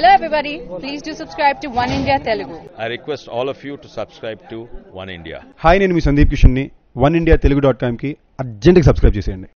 Hello everybody, please do subscribe to One India Telugu. I request all of you to subscribe to One India. Hi నేను మీ సందీప్ కిషన్ని one India Telugu dot కామ్కి అర్జెంట్గా subscribe చేసేయండి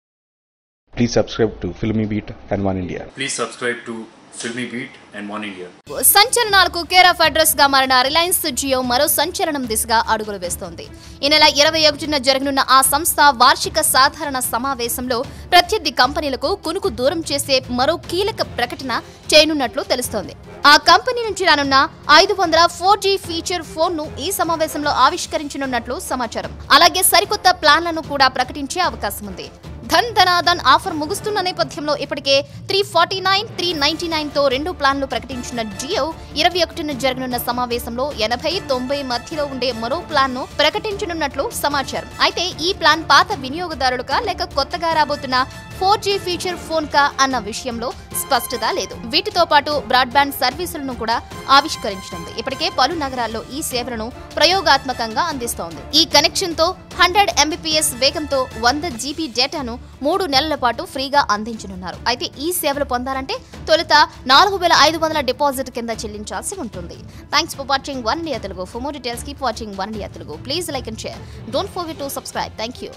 Please subscribe to Filmy Beat and One India. Please subscribe to Sydney beat and one India సంచలనాలకు care of అడ్రస్గా మారిన Reliance Jio మరో సంచలనం దిశగా అడుగులు వేస్తోంది. ఈ నెల ఇరవై ఒకటిన జరగనున్న ఆ సంస్థ వార్షిక సాధారణ సమావేశంలో ప్రత్యర్థి కంపెనీలకు కునుకు దూరం చేసే మరో కీలక ప్రకటన చేయనున్నట్లు తెలుస్తోంది. ఆ కంపెనీ నుంచి రానున్న ఐదు వందల ఫోర్ జీ ఫీచర్ ఫోన్ను ఈ సమావేశంలో ఆవిష్కరించనున్నట్లు సమాచారం. అలాగే సరికొత్త ప్లాన్లను కూడా ప్రకటించే అవకాశం ఉంది ధన్ ధనాధన్ ఆఫర్ ముగుస్తున్న నేపథ్యంలో ఇప్పటికే three forty nine three ninety నైన్తో రెండు ప్లాన్లు ప్రకటించిన జియో ఇరవై ఒకటిన జరగనున్న సమావేశంలో ఎనభై తొంభై మధ్యలో ఉండే మరో ప్లాన్ను ప్రకటించనున్నట్లు సమాచారం. అయితే ఈ ప్లాన్ పాత వినియోగదారులుగా లేక కొత్తగా రాబోతున్న ఫోర్ జీ ఫీచర్ ఫోన్ కా అన్న విషయంలో స్పష్టత లేదు. వీటితో పాటు బ్రాడ్బ్యాండ్ సర్వీసులను కూడా ఆవిష్కరించనుంది. ఇప్పటికే పలు నగరాల్లో ఈ సేవలను ప్రయోగాత్మకంగా అందిస్తోంది. ఈ కనెక్షన్తో హండ్రెడ్ ఎంబీపీఎస్ వేగంతో వంద జీబీ డేటాను మూడు నెలల పాటు ఫ్రీగా అందించనున్నారు. అయితే ఈ సేవలు పొందాలంటే తొలుత నాలుగు వేల ఐదు వందల డిపాజిట్ కింద చెల్లించాల్సి ఉంటుంది. Thanks for watching one India Telugu for more details keep watching one India Telugu please like and share don't forget to subscribe thank you